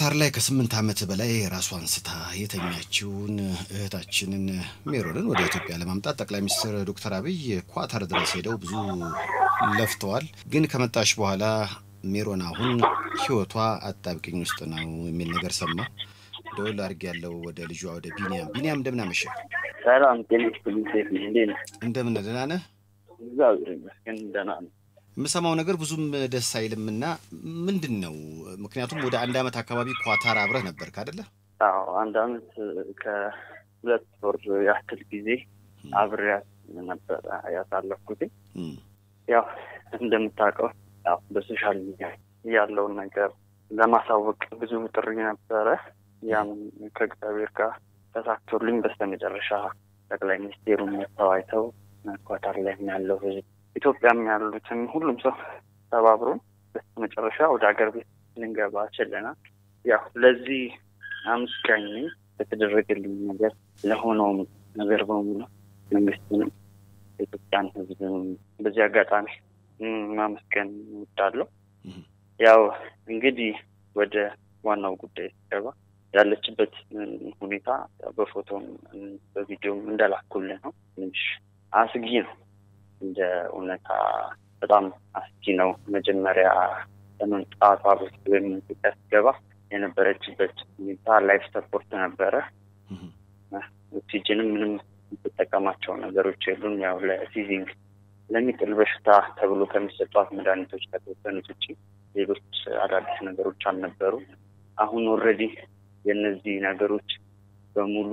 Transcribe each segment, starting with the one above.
ኳታር ላይ ከስምንት ዓመት በላይ ራሷን ስታ የተኛችውን እህታችንን ሜሮንን ወደ ኢትዮጵያ ለማምጣት ጠቅላይ ሚኒስትር ዶክተር አብይ ኳታር ድረስ ሄደው ብዙ ለፍተዋል። ግን ከመጣች በኋላ ሜሮን አሁን ሕይወቷ አጣብቂኝ ውስጥ ነው የሚል ነገር ሰማ። ደወል አድርግ ያለው ወደ ልጇ ወደ ቢኒያም። ቢኒያም እንደምን አመሸ? ሰላም ጤና ይስጥልኝ። ሴት ነኝ። እንዴት ነህ? እንደምን ደህና ነህ? እግዚአብሔር ይመስገን ደህና ነኝ። የምሰማው ነገር ብዙም ደስ አይልም እና ምንድን ነው? ምክንያቱም ወደ አንድ ዓመት አካባቢ ኳታር አብረህ ነበርክ አይደለ? አዎ አንድ አመት ከሁለት ወር ያክል ጊዜ አብሬያት ነበረ ያሳለፍኩት። ያው እንደምታውቀው ያው በ social media ያለውን ነገር ለማሳወቅ ብዙ ጥሪ ነበረ። ያም ከእግዚአብሔር ጋር ተሳክቶልኝ በስተመጨረሻ ጠቅላይ ሚኒስቴሩን መጥተው አይተው ኳታር ላይ ያለው ህዝብ ኢትዮጵያም ያሉትን ሁሉም ሰው ተባብሮን በስተመጨረሻ ወደ ሀገር ቤት ልንገባ ችለናል። ያው ለዚህ አመስጋኝ ነኝ። በተደረገልኝ ነገር ለሆነውም ነገር በሙሉ መንግስትንም የኢትዮጵያን ህዝብንም በዚህ አጋጣሚ ማመስገን እወዳለሁ። ያው እንግዲህ ወደ ዋናው ጉዳይ ሲገባ ያለችበት ሁኔታ በፎቶም በቪዲዮም እንደላኩልህ ነው። ትንሽ አስጊ ነው። እንደ እውነታ በጣም አስጊ ነው። መጀመሪያ ለመምጣቷ በፊት ወይም ስትገባ የነበረችበት ሁኔታ life support ነበረ። ኦክሲጅንም ምንም የምትጠቀማቸው ነገሮች የሉም። ያው ለ seizing ለሚጥል በሽታ ተብሎ ከሚሰጧት መድኃኒቶች ከተወሰኑት ውጭ ሌሎች አዳዲስ ነገሮች አልነበሩ። አሁን already የእነዚህ ነገሮች በሙሉ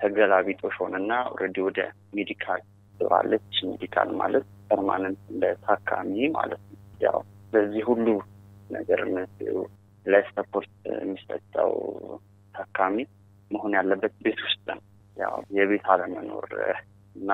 ተገላቢጦሽ ሆነና already ወደ medical ዞራለች። medical ማለት permanent እንደ ታካሚ ማለት ነው። ያው በዚህ ሁሉ ነገር life support የሚሰጠው ታካሚ መሆን ያለበት ቤት ውስጥ ነው። ያው የቤት አለመኖር እና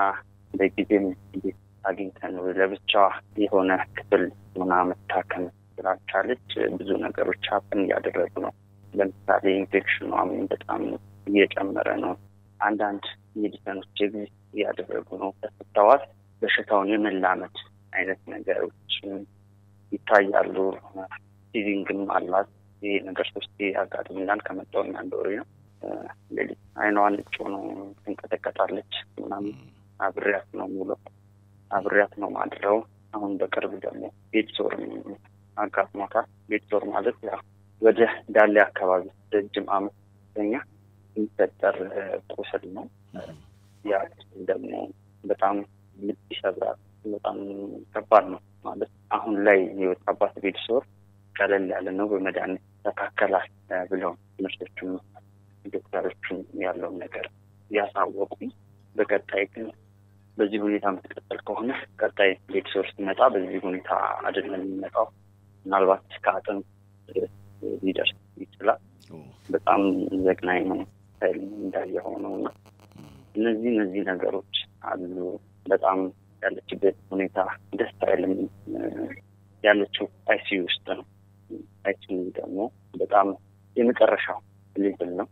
በጊዜም ቤት አግኝተን ለብቻዋ የሆነ ክፍል ሆና መታከም ስላልቻለች ብዙ ነገሮች happen እያደረጉ ነው። ለምሳሌ ኢንፌክሽኗም በጣም እየጨመረ ነው። አንዳንድ medicine ኖች resist እያደረጉ ነው። ተሰጥተዋት በሽታውን የመላመድ አይነት ነገሮች ይታያሉ። seizing ም አላት። ይሄ ነገር ሶስቴ አጋጥሞኛል። ከመጣሁ አንድ ወሬ ነው። ሌሊት አይኗን ነጭ ሆኖ ትንቀጠቀጣለች ምናምን። አብሬያት ነው ሙሉ አብሬያት ነው ማድረው። አሁን በቅርብ ደግሞ bedsore አጋጥሟታል። bedsore ማለት ያው ወደ ዳሌ አካባቢ ረጅም አመት ሲተኛ የሚፈጠር ቁስል ነው። ያ ቁስል ደግሞ በጣም ልብ ይሰብራል። በጣም ከባድ ነው ማለት አሁን ላይ የወጣባት bedsore ቀለል ያለ ነው፣ በመድኃኒት ተካከላል ብለው ትምህርቶቹም ዶክተሮቹም ያለውን ነገር ያሳወቁ። በቀጣይ ግን በዚህ ሁኔታ የምትቀጠል ከሆነ ቀጣይ ቤድሶር ስትመጣ በዚህ ሁኔታ አይደለም የሚመጣው። ምናልባት እስከ አጥንት ሊደርስ ይችላል። በጣም ዘግናኝ ነው። እንዳየኸው ነው እና እነዚህ እነዚህ ነገሮች አሉ። በጣም ያለችበት ሁኔታ ደስ አይልም። ያለችው ICU ውስጥ ነው። ICU ደግሞ በጣም የመጨረሻው level ነው።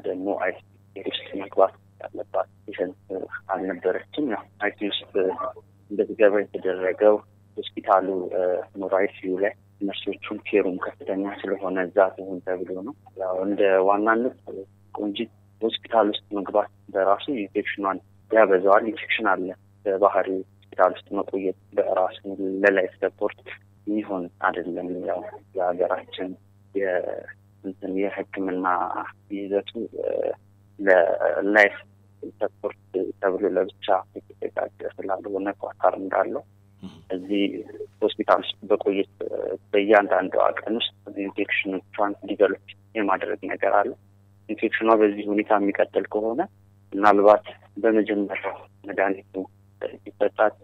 ደግሞ ICU ውስጥ መግባት ያለባት patient አልነበረችም። ያው ICU ውስጥ እንድትገባ የተደረገው ሆስፒታሉ ኖር ICU ላይ ነርሶቹም care ሩም ከፍተኛ ስለሆነ እዛ ትሁን ተብሎ ነው። እንደ ዋናነት ቆንጂት ሆስፒታል ውስጥ መግባት በራሱ ኢንፌክሽኗን ያበዛዋል። ኢንፌክሽን አለ በባህሪ ሆስፒታል ውስጥ መቆየት በራሱ ለ life support የሚሆን አይደለም። ያው የሀገራችን የእንትን የሕክምና ይዘቱ ለ life support ተብሎ ለብቻ የተዘጋጀ ስላልሆነ ኳታር እንዳለው እዚህ ሆስፒታል ውስጥ በቆየች በእያንዳንዷ ቀን ውስጥ infection ኖቿን develop የማድረግ ነገር አለ። ኢንፌክሽኗ በዚህ ሁኔታ የሚቀጥል ከሆነ ምናልባት በመጀመሪያው መድኃኒቱ ሲሰጣት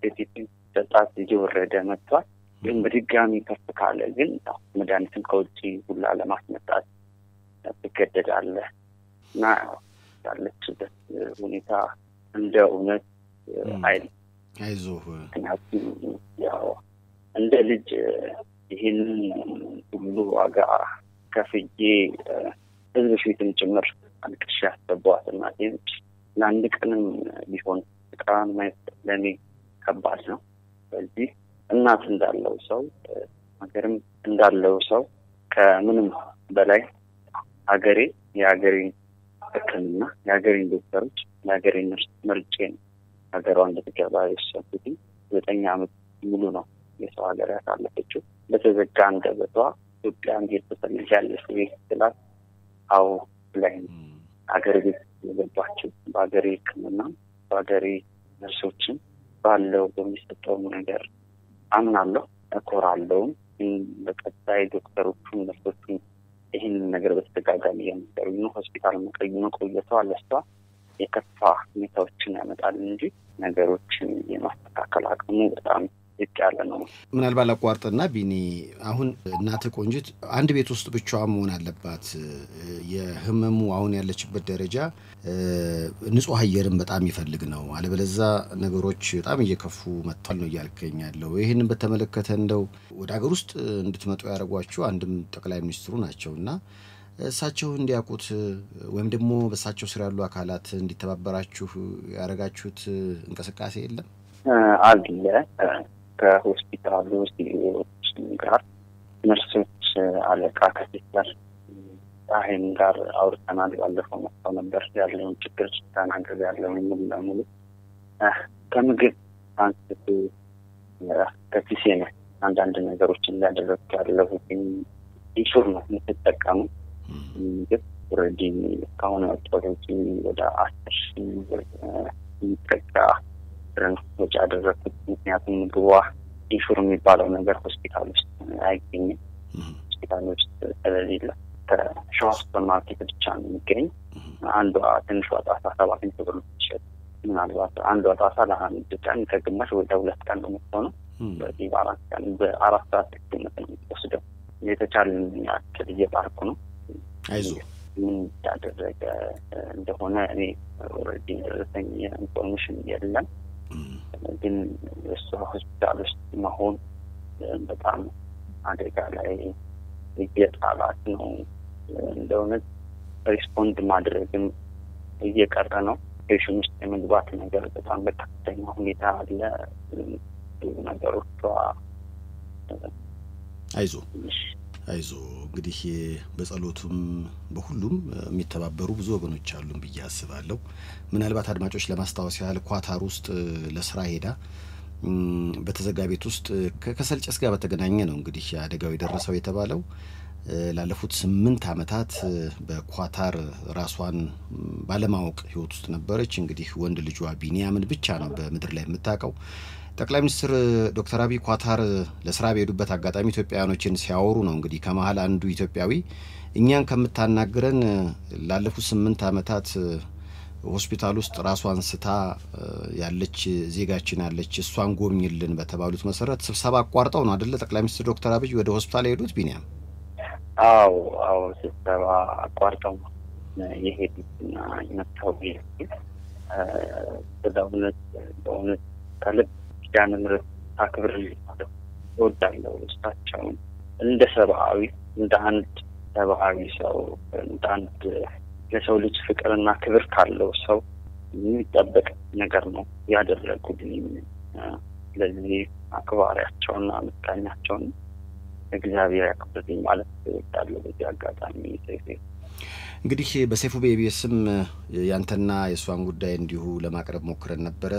ሴቲቲ ሲሰጣት እየወረደ መጥቷል። ግን በድጋሚ ከፍ ካለ ግን መድኃኒትን ከውጭ ሁላ ለማስመጣት ትገደዳለህ እና ያለችበት ሁኔታ እንደ እውነት አይል አይዞህ ምክንያቱም ያው እንደ ልጅ ይህንን ሁሉ ዋጋ ከፍዬ ህዝብ ፊትም ጭምር አልቅሼ ያስገባኋት እናቴ ነች። ለአንድ ቀንም ቢሆን ፍቅሯን ማየት ለእኔ ከባድ ነው። ስለዚህ እናት እንዳለው ሰው ሀገርም እንዳለው ሰው ከምንም በላይ ሀገሬ የሀገሬን ሕክምና የሀገሬን ዶክተሮች የሀገሬን ነርስ መርጬ ነው ሀገሯ እንድትገባ የወሰንኩት። ዘጠኝ ዓመት ሙሉ ነው የሰው ሀገር ያሳለፈችው። በተዘጋ አንደበቷ ኢትዮጵያ እንዴት ትፈልጊያለሽ ስላት አዎ ላይ ሀገር ቤት የገባችው በሀገሬ ሕክምና በሀገሬ ነርሶችን ባለው በሚሰጠው ነገር አምናለሁ፣ እኮራለሁም። በቀጣይ ዶክተሮቹን ነርሶቹን ይህንን ነገር በተደጋጋሚ እየነገሩኝ ነው። ሆስፒታል መቆየቷ ለሷ የከፋ ሁኔታዎችን ያመጣል እንጂ ነገሮችን የማስተካከል አቅሙ በጣም ዝቅ ያለ ነው። ምናልባት ላቋርጥና ቢኒ፣ አሁን እናትህ ቆንጅት አንድ ቤት ውስጥ ብቻዋን መሆን አለባት። የህመሙ አሁን ያለችበት ደረጃ ንጹህ አየርን በጣም ይፈልግ ነው። አለበለዛ ነገሮች በጣም እየከፉ መጥቷል ነው እያልከኝ ያለው። ይህንን በተመለከተ እንደው ወደ ሀገር ውስጥ እንድትመጡ ያደረጓችሁ አንድም ጠቅላይ ሚኒስትሩ ናቸው እና እሳቸው እንዲያውቁት ወይም ደግሞ በእሳቸው ስር ያሉ አካላት እንዲተባበራችሁ ያደረጋችሁት እንቅስቃሴ የለም? አለ ከሆስፒታሉ ሲዎች ጋር ነርሶች አለቃ ከሲስተር ራሄም ጋር አውርተናል። ባለፈው መጥተው ነበር። ያለውን ችግር ተናገር ያለውን ሙሉ ለሙሉ ከምግብ አንስቶ ከኪሴ ነው አንዳንድ ነገሮችን እያደረግኩ ያለሁ Ensure ነው የምትጠቀመው ምግብ already እስካሁን ያወጣሁት ወደ አስር የሚጠጋ ብርን ወጪ ያደረግኩት ምክንያቱም ምግቧ Ensure የሚባለው ነገር ሆስፒታል ውስጥ አይገኝም። ሆስፒታል ውስጥ ስለሌለ ከሸዋ ሱፐር ማርኬት ብቻ ነው የሚገኝ። አንዷ ትንሿ ጣሳ ሰባት መቶ ብር ትሸጥ። ምናልባት አንዷ ጣሳ ለአንድ ቀን ከግማሽ ወይ ለሁለት ቀን ነው የምትሆነው። በዚህ በአራት ቀን በአራት ሰዓት ልክነት ነው የምትወስደው። የተቻለን ያክል እየጣርኩ ነው። አይዞህ ምን ያደረገ እንደሆነ እኔ already ደረሰኝ information የለም። ግን እሷ ሆስፒታል ውስጥ መሆን በጣም አደጋ ላይ እየጣላት ነው። እንደ እውነት respond ማድረግም እየቀረ ነው። ፔሽን ውስጥ የመግባት ነገር በጣም በከፍተኛ ሁኔታ አለ። ነገሮቿ አይዞ አይዞ እንግዲህ በጸሎቱም በሁሉም የሚተባበሩ ብዙ ወገኖች አሉን ብዬ አስባለሁ። ምናልባት አድማጮች ለማስታወስ ያህል ኳታር ውስጥ ለስራ ሄዳ በተዘጋ ቤት ውስጥ ከከሰል ጭስ ጋር በተገናኘ ነው እንግዲህ አደጋው የደረሰው የተባለው። ላለፉት ስምንት ዓመታት በኳታር ራሷን ባለማወቅ ሕይወት ውስጥ ነበረች። እንግዲህ ወንድ ልጇ ቢኒያምን ብቻ ነው በምድር ላይ የምታውቀው። ጠቅላይ ሚኒስትር ዶክተር አብይ ኳታር ለስራ በሄዱበት አጋጣሚ ኢትዮጵያውያኖችን ሲያወሩ ነው እንግዲህ ከመሀል አንዱ ኢትዮጵያዊ እኛን ከምታናግረን ላለፉት ስምንት ዓመታት ሆስፒታል ውስጥ ራሷን ስታ ያለች ዜጋችን አለች፣ እሷን ጎብኝልን በተባሉት መሰረት ስብሰባ አቋርጠው ነው አደለ ጠቅላይ ሚኒስትር ዶክተር አብይ ወደ ሆስፒታል የሄዱት? ቢኒያም አዎ አዎ፣ ስብሰባ አቋርጠው የሄዱትና መጥተው በእውነት በእውነት ከልብ ኪዳነ ምሕረት አክብር ማለት እወዳለሁ። እሳቸውን እንደ ሰብአዊ እንደ አንድ ሰብአዊ ሰው እንደ አንድ ለሰው ልጅ ፍቅርና ክብር ካለው ሰው የሚጠበቅ ነገር ነው ያደረጉልኝ። ስለዚህ አክባሪያቸውና መስጋኛቸውን እግዚአብሔር ያክብርልኝ ማለት እወዳለሁ። በዚህ አጋጣሚ ሰይፌ እንግዲህ በሰይፉ በኢቢኤስም ያንተና የእሷን ጉዳይ እንዲሁ ለማቅረብ ሞክረን ነበረ።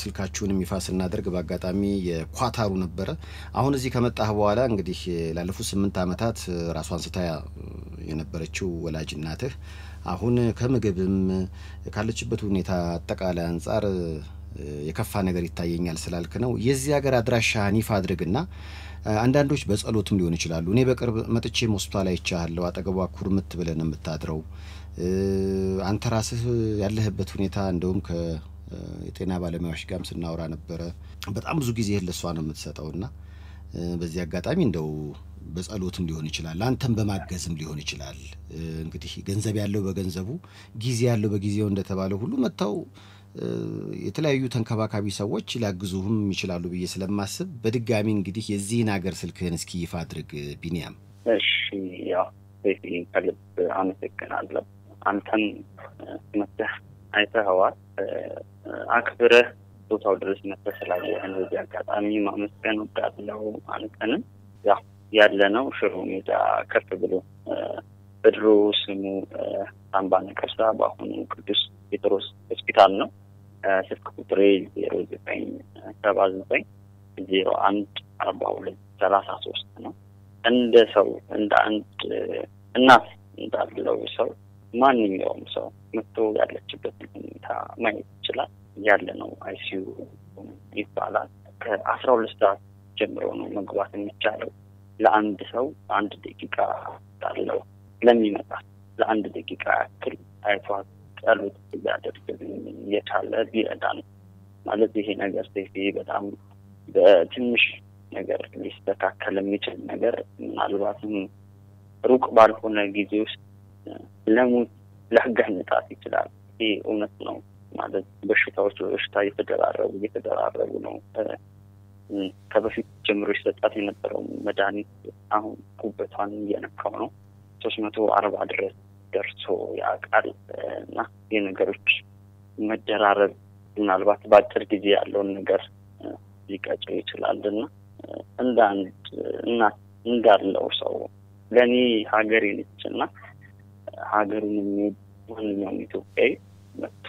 ስልካችሁንም ይፋ ስናደርግ በአጋጣሚ የኳታሩ ነበረ። አሁን እዚህ ከመጣህ በኋላ እንግዲህ ላለፉት ስምንት ዓመታት ራሷን ስታ የነበረችው ወላጅ እናትህ አሁን ከምግብም ካለችበት ሁኔታ አጠቃላይ አንጻር የከፋ ነገር ይታየኛል ስላልክ ነው የዚህ ሀገር አድራሻህን ይፋ አድርግና አንዳንዶች በጸሎትም ሊሆን ይችላሉ። እኔ በቅርብ መጥቼም ሆስፒታል አይቻለሁ። አጠገቧ ኩርምት ብለን የምታድረው አንተ ራስህ ያለህበት ሁኔታ እንደውም ከየጤና ባለሙያዎች ጋርም ስናወራ ነበረ። በጣም ብዙ ጊዜ ለእሷ ነው የምትሰጠው እና በዚህ አጋጣሚ እንደው በጸሎትም ሊሆን ይችላል፣ አንተም በማገዝም ሊሆን ይችላል። እንግዲህ ገንዘብ ያለው በገንዘቡ ጊዜ ያለው በጊዜው እንደተባለው ሁሉ መጥተው የተለያዩ ተንከባካቢ ሰዎች ሊያግዙህም ይችላሉ ብዬ ስለማስብ በድጋሚ እንግዲህ የዚህን ሀገር ስልክህን እስኪ ይፋ አድርግ ቢኒያም። እሺ፣ ያው ከልብ አመሰግናለሁ። አንተን መተህ አይተኸዋል፣ አክብረህ ቦታው ድረስ መተህ ስላየህን በዚህ አጋጣሚ ማመስገን ወዳለው አንተንም ያው ያለ ነው ሽሮ ሜዳ ከፍ ብሎ በድሮ ስሙ ሳምባ ነቀርሳ በአሁኑ ቅዱስ ጴጥሮስ ሆስፒታል ነው። ስልክ ቁጥሬ ዜሮ ዘጠኝ ሰባ ዘጠኝ ዜሮ አንድ አርባ ሁለት ሰላሳ ሶስት ነው። እንደ ሰው እንደ አንድ እናት እንዳለው ሰው ማንኛውም ሰው መጥቶ ያለችበትን ሁኔታ ማየት ይችላል። ያለ ነው አይሲዩ ይባላል። ከአስራ ሁለት ሰዓት ጀምሮ ነው መግባት የሚቻለው። ለአንድ ሰው አንድ ደቂቃ አለው ለሚመጣ ለአንድ ደቂቃ ያክል አይቷት ጸሎት ሊያደርግልን የቻለ ቢረዳን ማለት ይሄ ነገር ሴፌ በጣም በትንሽ ነገር ሊስተካከል የሚችል ነገር ምናልባትም ሩቅ ባልሆነ ጊዜ ውስጥ ለሞት ሊያጋልጣት ይችላል። ይህ እውነት ነው ማለት በሽታዎች በበሽታ እየተደራረቡ እየተደራረቡ ነው። ከበፊት ጀምሮ ይሰጣት የነበረው መድኃኒት አሁን ጉበቷን እየነካው ነው። ሶስት መቶ አርባ ድረስ ደርሶ ያውቃል። እና የነገሮች መደራረብ ምናልባት በአጭር ጊዜ ያለውን ነገር ሊቀጭው ይችላል። እና እንደ አንድ እናት እንዳለው ሰው ለእኔ ሀገሬ ነች እና ሀገሩን የሚወድ ማንኛውም ኢትዮጵያዊ መጥቶ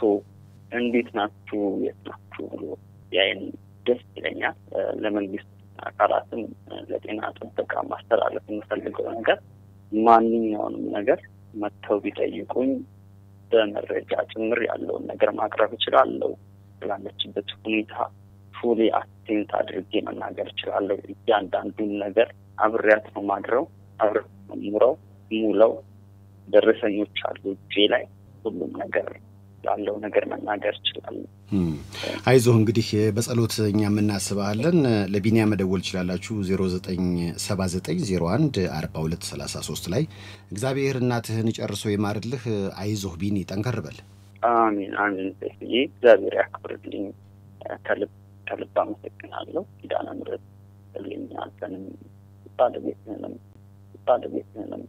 እንዴት ናችሁ፣ የት ናችሁ ብሎ ያይን ደስ ይለኛል። ለመንግስት አካላትም ለጤና ጥበቃ ማስተላለፍ የምፈልገው ነገር ማንኛውንም ነገር መጥተው ቢጠይቁኝ በመረጃ ጭምር ያለውን ነገር ማቅረብ እችላለሁ። ስላለችበት ሁኔታ ፉሊ አቴንት አድርጌ መናገር እችላለሁ። እያንዳንዱን ነገር አብሬያት ነው ማድረው፣ አብሬያት ነው ሙለው ደረሰኞች አሉ እጄ ላይ ሁሉም ነገር ያለው ነገር መናገር እችላለሁ። አይዞህ እንግዲህ በጸሎት እኛ የምናስባለን። ለቢኒያ መደወል ይችላላችሁ 097901 4233 ላይ እግዚአብሔር እናትህን ጨርሶ ይማርልህ። አይዞህ ቢኒ፣ ጠንከር በል። አሚን አሚን። ሴፍዬ እግዚአብሔር ያክብርልኝ። ከልብ ከልብ አመሰግናለሁ። ኪዳነ ምሕረት ልኝ አንተንም ባለቤትህንም ባለቤትህንም